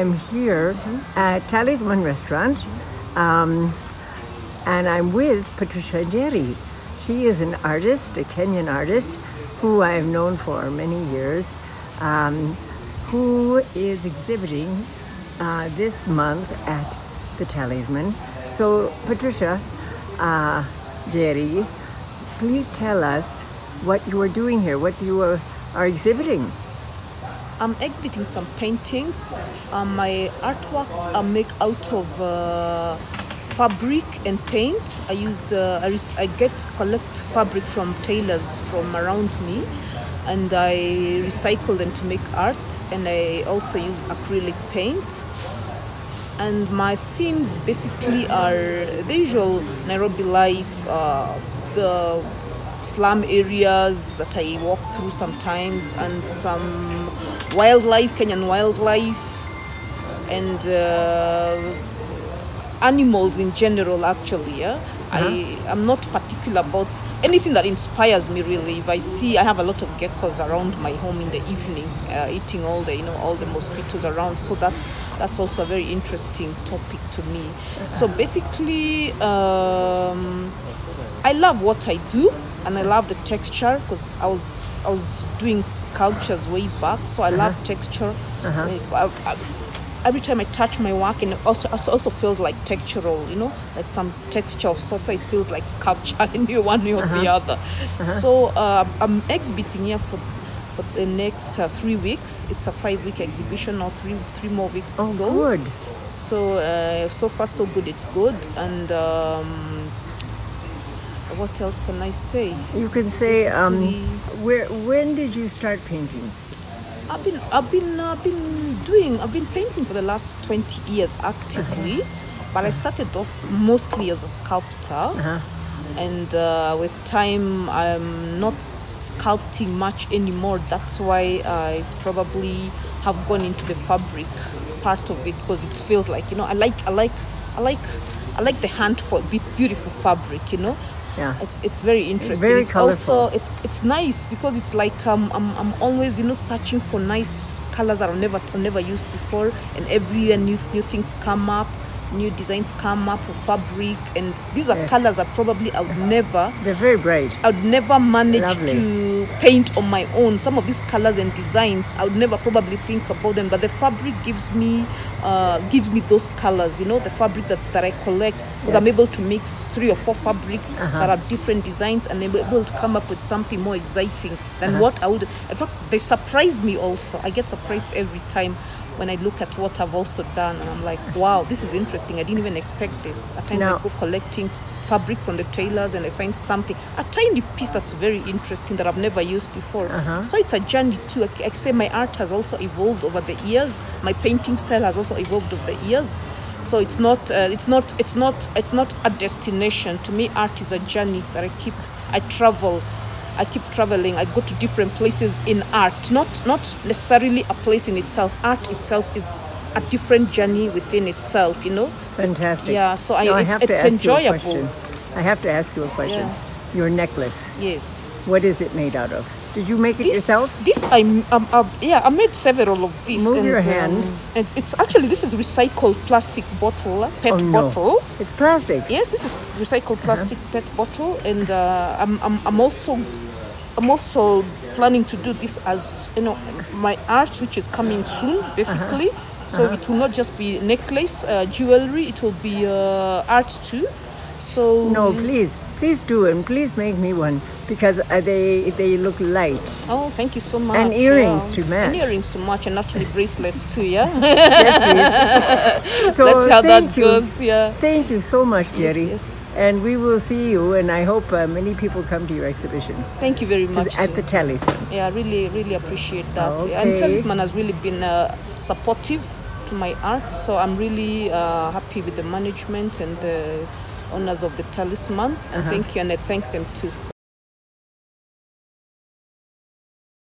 I'm here at Talisman Restaurant, um, and I'm with Patricia Njeri. She is an artist, a Kenyan artist, who I have known for many years, um, who is exhibiting uh, this month at the Talisman. So, Patricia uh, Njeri, please tell us what you are doing here, what you are, are exhibiting. I'm exhibiting some paintings. Um, my artworks are made out of uh, fabric and paint. I use uh, I, I get collect fabric from tailors from around me, and I recycle them to make art. And I also use acrylic paint. And my themes basically are the usual Nairobi life, uh, the slum areas that I walk through sometimes, and some wildlife, Kenyan wildlife, and uh, animals in general. Actually, yeah. I am not particular about anything that inspires me really. If I see, I have a lot of geckos around my home in the evening, uh, eating all the you know all the mosquitoes around. So that's that's also a very interesting topic to me. So basically, um, I love what I do and I love the texture because I was I was doing sculptures way back, so I love texture. I- I- every time I touch my work, and it also it also feels like textural, you know, like some texture of so so it feels like sculpture in one way or the other. So uh, I'm exhibiting here for. For the next uh, three weeks, it's a five-week exhibition, or three three more weeks to Oh, go. good. So uh, so far so good. It's good. And um, what else can I say? You can say, um, where, when did you start painting? I've been I've been uh, been doing I've been painting for the last twenty years actively, but I started off mostly as a sculptor, and uh, with time I'm not sculpting much anymore. That's why I probably have gone into the fabric part of it because it feels like you know I like I like I like I like the hunt for beautiful fabric. You know. Yeah. It's it's very interesting. Very it's colourful. also it's it's nice because it's like um, I'm I'm always you know searching for nice colors that I've never I've never used before, and every year new new things come up, new designs come up for fabric, and these are Yes. colors that probably I would never They're very bright. I would never manage Lovely. to paint on my own. Some of these colors and designs, I would never probably think about them. But the fabric gives me, uh, gives me those colors. You know, the fabric that, that I collect because I'm able to mix three or four fabric that are different designs, and I'm able to come up with something more exciting than what I would. In fact, they surprise me also. I get surprised every time. When I look at what I've also done, and I'm like, wow, this is interesting. I didn't even expect this. At times Now- I go collecting fabric from the tailors and I find something, a tiny piece that's very interesting that I've never used before. So it's a journey too. I, I say my art has also evolved over the years. My painting style has also evolved over the years. So it's not, uh, it's not, it's not, it's not a destination. To me, art is a journey that I keep. I travel. I keep traveling. I go to different places in art. Not, not necessarily a place in itself. Art itself is a different journey within itself. You know. Fantastic. Yeah, so I- Now it's- have to it's ask you a enjoyable. question. I have to ask you a question. Yeah. Your necklace, Yes. what is it made out of? Did you make it this, yourself? This I um, uh, yeah I made several of these. Move and, your hand. Um, and it's actually this is recycled plastic bottle, uh, pet oh no. bottle. It's plastic. Yes, this is recycled plastic pet bottle, and uh, I'm, I'm I'm also I'm also planning to do this as you know my art, which is coming soon, basically. So it will not just be necklace, uh, jewelry. It will be uh, art too. So No, please, please do, and please make me one because uh, they they look light. Oh, thank you so much. And earrings yeah. to match. And earrings to match, and actually bracelets too. Yeah. Yes, so That's how that you. goes. Yeah. Thank you so much, Njeri. yes. And we will see you, and I hope uh, many people come to your exhibition Thank you very much. at the Talisman. Yeah, I really, really appreciate that. Okay. And Talisman has really been uh, supportive to my art, so I'm really uh, happy with the management and the owners of the Talisman. And uh-huh. thank you, and I thank them too